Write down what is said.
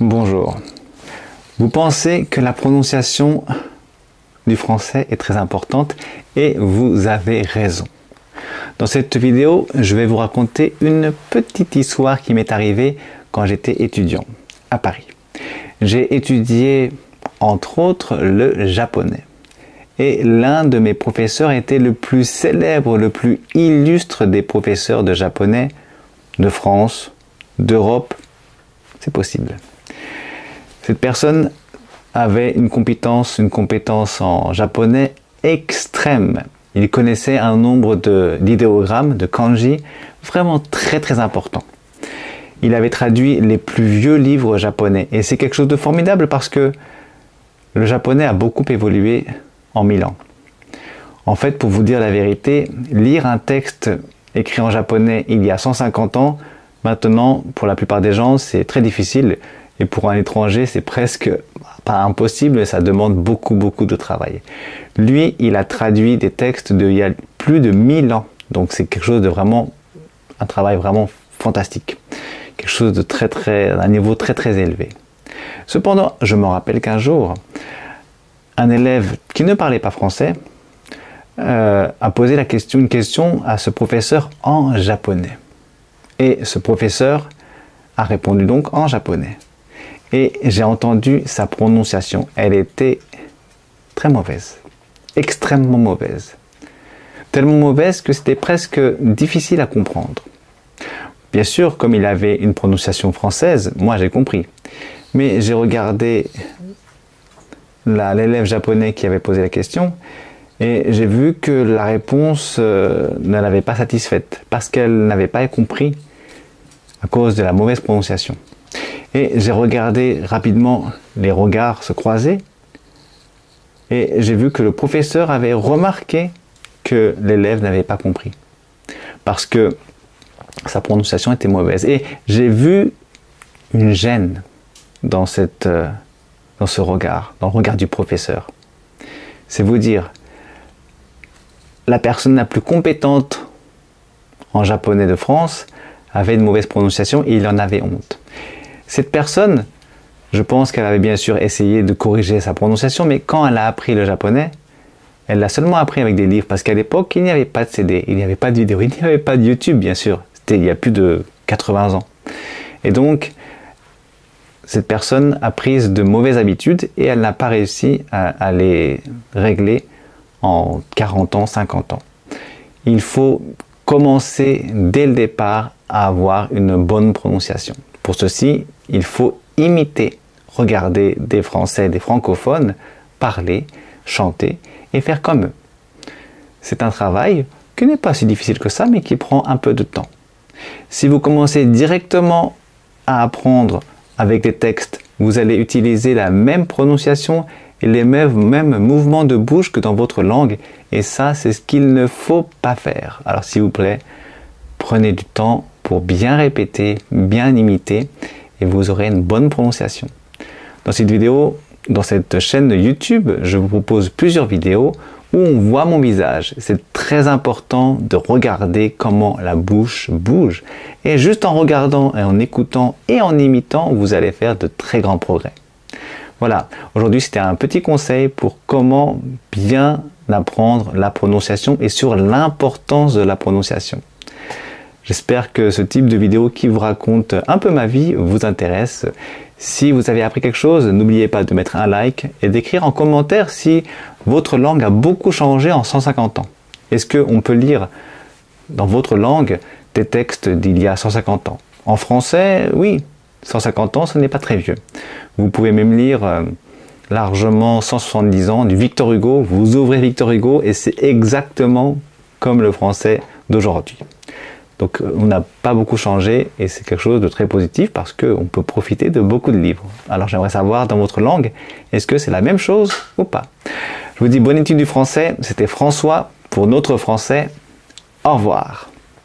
Bonjour. Vous pensez que la prononciation du français est très importante et vous avez raison. Dans cette vidéo, je vais vous raconter une petite histoire qui m'est arrivée quand j'étais étudiant à Paris. J'ai étudié entre autres le japonais. Et l'un de mes professeurs était le plus célèbre, le plus illustre des professeurs de japonais de France, d'Europe. C'est possible. Cette personne avait une compétence, une compétence en japonais extrême. Il connaissait un nombre d'idéogrammes, de, kanji, vraiment très très important. Il avait traduit les plus vieux livres japonais. Et c'est quelque chose de formidable parce que le japonais a beaucoup évolué en mille ans. En fait, pour vous dire la vérité, lire un texte écrit en japonais il y a 150 ans, maintenant, pour la plupart des gens, c'est très difficile. Et pour un étranger, c'est presque pas impossible, ça demande beaucoup, beaucoup de travail. Lui, il a traduit des textes d'il y a plus de 1000 ans. Donc c'est quelque chose de vraiment, un travail vraiment fantastique. Quelque chose de très, très, un niveau très, très élevé. Cependant, je me rappelle qu'un jour, un élève qui ne parlait pas français euh, a posé une question à ce professeur en japonais. Et ce professeur a répondu donc en japonais et j'ai entendu sa prononciation. Elle était très mauvaise, extrêmement mauvaise. Tellement mauvaise que c'était presque difficile à comprendre. Bien sûr, comme il avait une prononciation française, moi j'ai compris. Mais j'ai regardé l'élève japonais qui avait posé la question et j'ai vu que la réponse euh, ne l'avait pas satisfaite parce qu'elle n'avait pas compris à cause de la mauvaise prononciation. Et j'ai regardé rapidement les regards se croiser et j'ai vu que le professeur avait remarqué que l'élève n'avait pas compris parce que sa prononciation était mauvaise. Et j'ai vu une gêne dans, cette, euh, dans ce regard, dans le regard du professeur. C'est vous dire, la personne la plus compétente en japonais de France avait une mauvaise prononciation et il en avait honte. Cette personne, je pense qu'elle avait bien sûr essayé de corriger sa prononciation, mais quand elle a appris le japonais, elle l'a seulement appris avec des livres, parce qu'à l'époque, il n'y avait pas de CD, il n'y avait pas de vidéo, il n'y avait pas de YouTube, bien sûr. C'était il y a plus de 80 ans. Et donc, cette personne a pris de mauvaises habitudes et elle n'a pas réussi à, les régler en 40 ans, 50 ans. Il faut commencer dès le départ à avoir une bonne prononciation. Pour ceci, il faut imiter, regarder des Français, des francophones parler, chanter et faire comme eux. C'est un travail qui n'est pas si difficile que ça, mais qui prend un peu de temps. Si vous commencez directement à apprendre avec des textes, vous allez utiliser la même prononciation et les mêmes, mouvements de bouche que dans votre langue. Et ça, c'est ce qu'il ne faut pas faire. Alors s'il vous plaît, prenez du temps pour bien répéter, bien imiter et vous aurez une bonne prononciation. Dans cette vidéo, dans cette chaîne YouTube, je vous propose plusieurs vidéos où on voit mon visage. C'est très important de regarder comment la bouche bouge. Et juste en regardant et en écoutant et en imitant, vous allez faire de très grands progrès. Voilà, aujourd'hui c'était un petit conseil pour comment bien apprendre la prononciation et sur l'importance de la prononciation. J'espère que ce type de vidéo qui vous raconte un peu ma vie vous intéresse. Si vous avez appris quelque chose, n'oubliez pas de mettre un like et d'écrire en commentaire si votre langue a beaucoup changé en 150 ans. Est-ce qu'on peut lire dans votre langue des textes d'il y a 150 ans? En français, oui, 150 ans, ce n'est pas très vieux. Vous pouvez même lire euh, largement 170 ans du Victor Hugo. Vous ouvrez Victor Hugo et c'est exactement comme le français d'aujourd'hui. Donc on n'a pas beaucoup changé et c'est quelque chose de très positif parce qu'on peut profiter de beaucoup de livres. Alors j'aimerais savoir dans votre langue, est-ce que c'est la même chose ou pas? Je vous dis bonne étude du français, c'était François pour notre français. Au revoir.